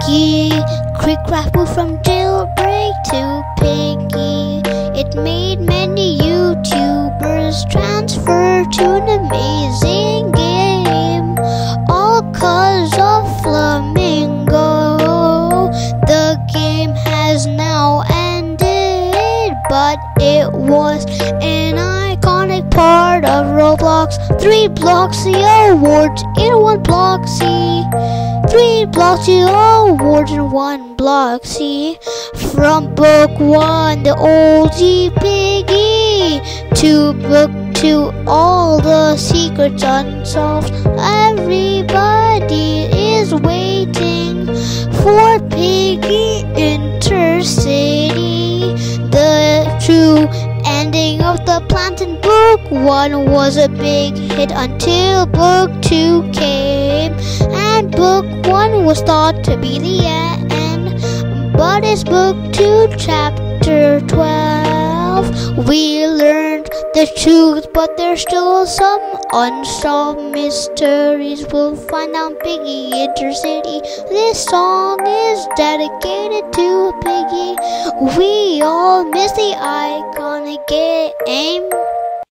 Piggy. Craft moved from jailbreak to Piggy. It made many YouTubers transfer to an amazing game. All cause of Flamingo. The game has now ended, but it was an iconic part of Roblox. Three blocks Bloxy awards in one Bloxy. Three Bloxy awards in one Bloxy. From book one, the oldie piggy, to book two, all the secrets unsolved. Everybody is waiting for Piggy Intercity. The true ending of the Plantain book one was a big hit until book two came, and book one was thought to be the end. But it's book two, chapter twelve. We learned the truth, but there's still some unsolved mysteries. We'll find out Piggy Intercity. This song is dedicated to Piggy. We all miss the iconic game.